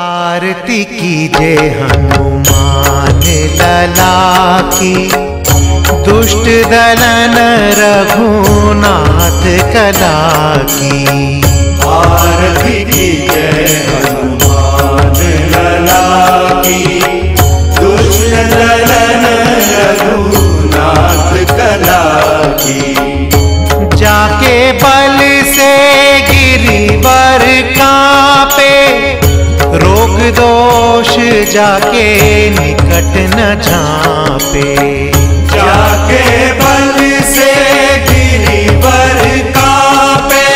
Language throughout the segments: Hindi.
आरती कीजे हनुमान लला की दुष्ट दलन रघुनाथ कला की आरती की जय हनुमान लला की दुष्ट दलन रघुनाथ कला की जाके बल से दोष जाके निकट न झापे जाके बल से गिरी पर कापे।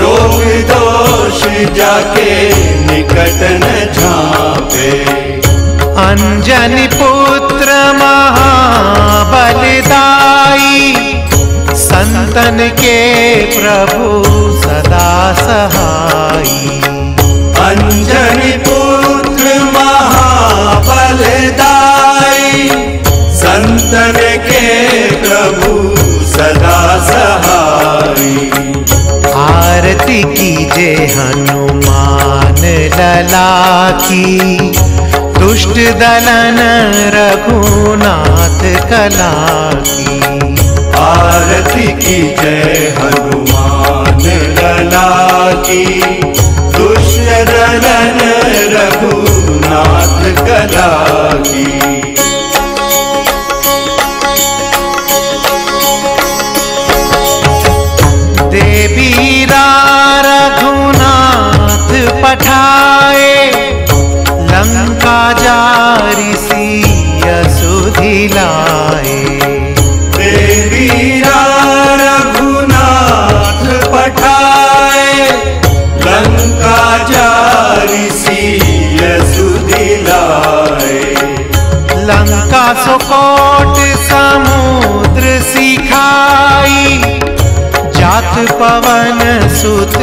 रोग दोष जाके निकट न झापे अंजनी लला दुष्ट दलन रघुनाथ कला की आरती की जय हनुमान लला की सुकोट समुद्र सिखाई। जात पवन सुत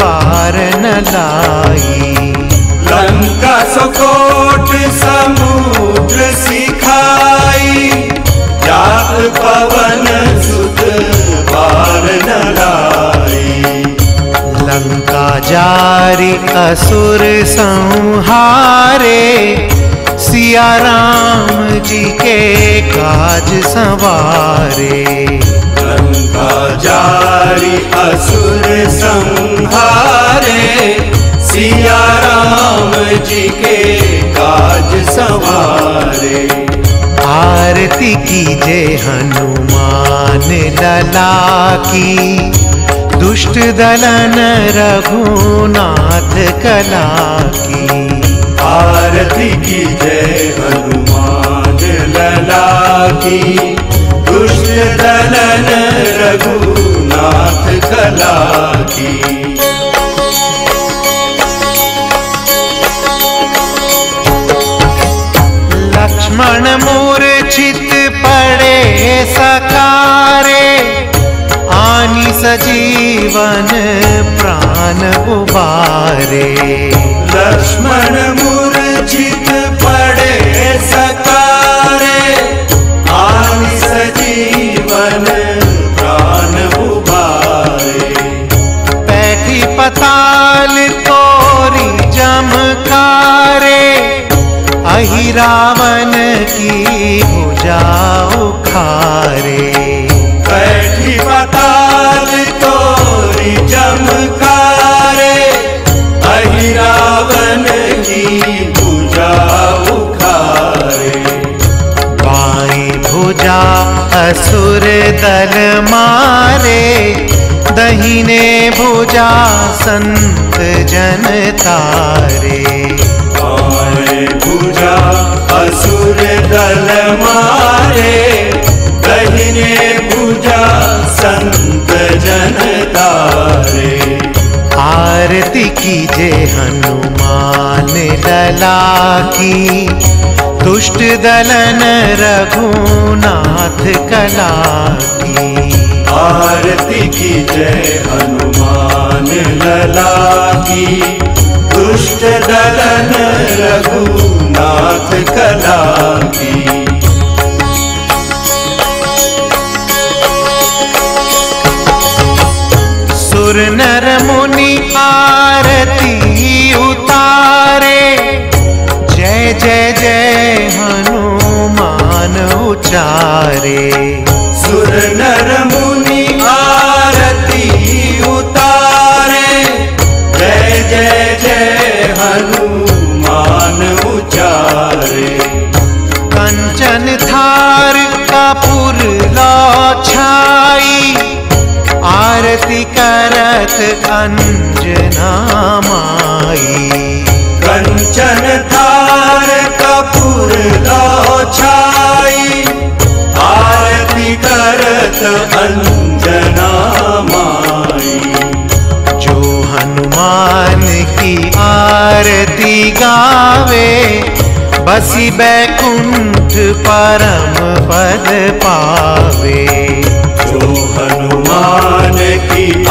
बार न लाई। लंका सकोट समुद्र सिखाई। जात पवन सुत बार न लाई। लंका जारी असुर संहारे। सिया राम जी के काज संवारे। लंका जारी असुर संहारे। सिया राम जी के काज संवारे। आरती की कीजे हनुमान लला की। दुष्ट दलन रघुनाथ कला की। आरती की जय हनुमान लला की। दुष्ट दलन रघुनाथ कला की। लक्ष्मण मूर्छित पड़े सकारे, आनी सजीवन प्राण उबारे। लक्ष्मण मूर्छित पड़े सकारे। आन सजीवन प्राण उबारे बैठी पताल तोरी जमकारे अहि रावण की भुजा दल मारे दहीने भुजा संत जन तारे। बाएँ भुजा असुर दल मारे दहीने भुजा संत जन तारे। आरती कीजे हनुमान लला की दुष्ट दलन रघुनाथ कला की आरती की जय हनुमान लला की दुष्ट दलन रघुनाथ आरती करत अंजना माई कंचन थार कपूर लो छाई। आरती करत अंजना माई जो हनुमान की आरती गावे बसी बैकुंठ परम पद पावे। जो हनुमान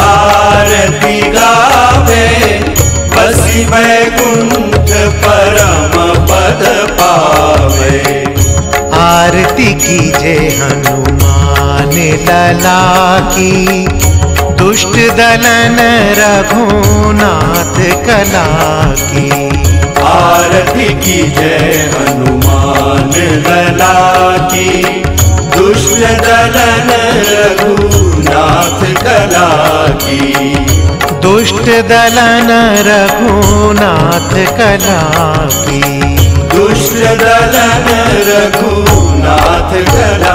आरती गावे बसी बैकुंठ परम पद पावे। आरती कीजे हनुमान लला की दुष्ट दलन रघुनाथ कला की। आरती की जय हनुमान लला की दुष्ट दलन दुष्ट दलन रघुनाथ कलापी दुष्ट दलन रघुनाथ कला